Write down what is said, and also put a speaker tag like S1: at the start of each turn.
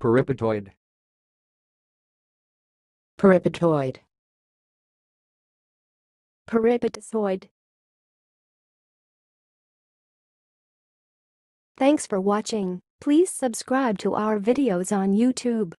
S1: Peripetoid.
S2: Peripetoid.
S3: Peripetoid. Thanks for watching. Please subscribe to our videos on YouTube.